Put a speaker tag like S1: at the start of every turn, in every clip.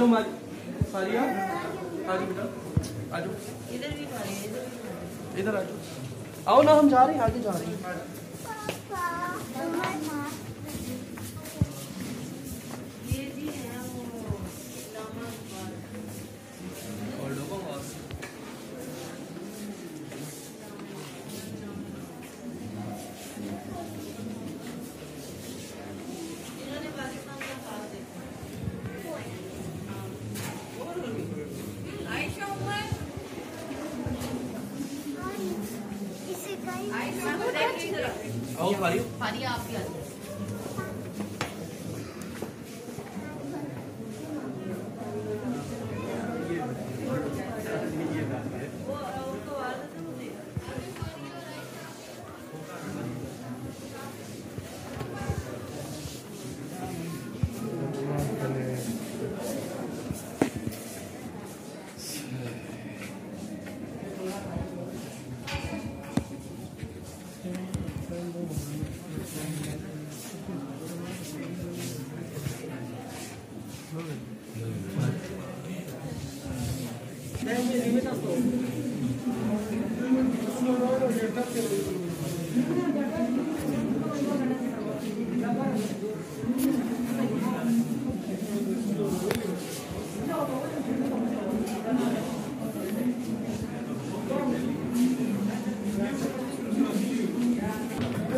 S1: آجو ماجو ساری آجو بیٹا آجو ادھر آجو آؤ نا ہم جا رہے
S2: ہیں آگے جا رہے ہیں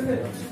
S2: 对。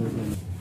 S2: Absolutely.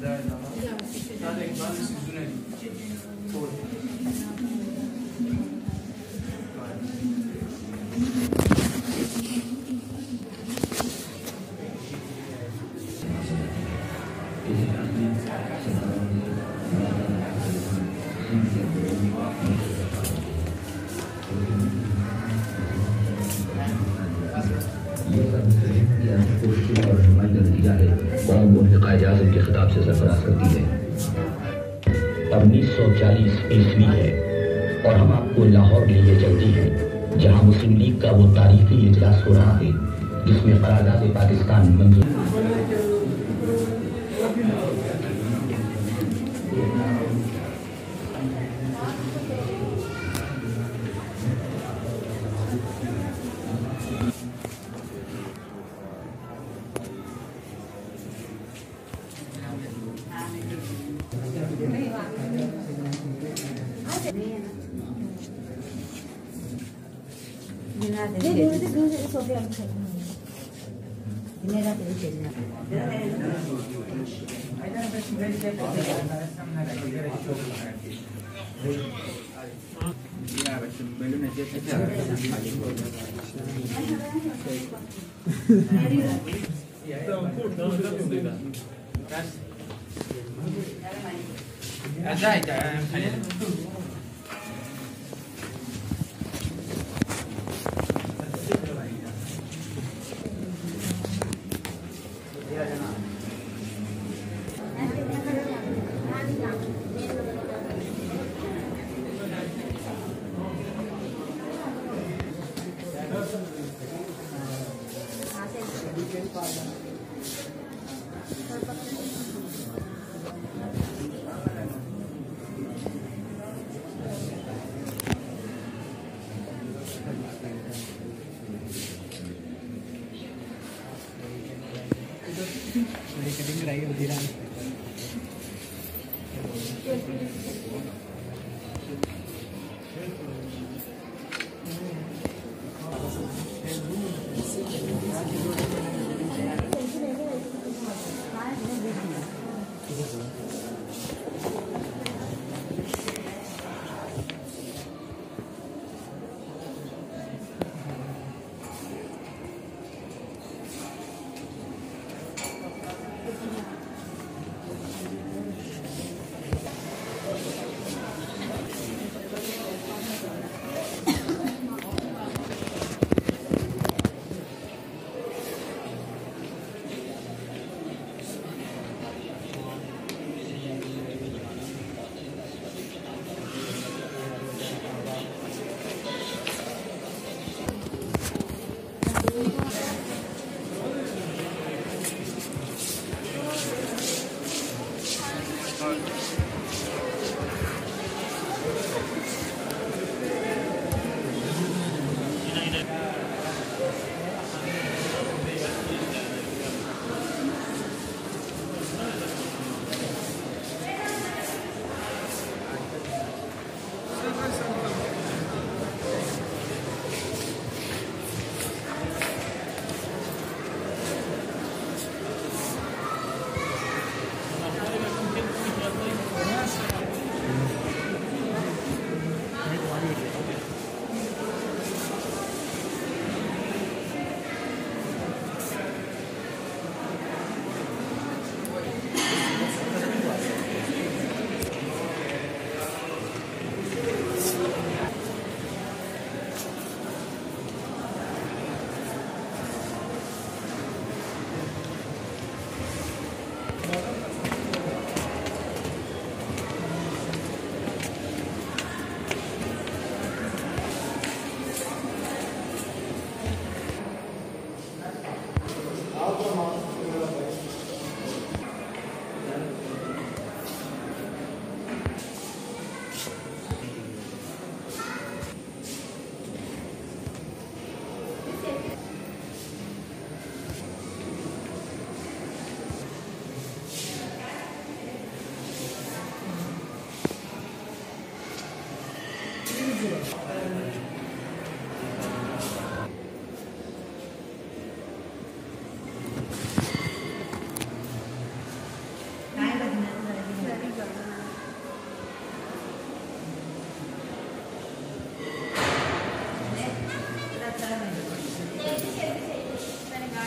S2: Sadece bazı yüzüne Doğru. Yeah, اعظم کے خطاب سے سرفراز کرتی ہے۔ انیس سو چالیس عیسوی ہے اور ہم آپ کو لاہور کے لیے چلتی ہیں، جہاں مسلم لیگ کا وہ تاریخی اجلاس ہو رہا ہے، جس میں قرارداد پاکستان منظور
S3: ایسا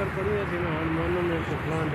S3: ఇక్కడ పడి అది మన మొన్న మేము ప్లాన్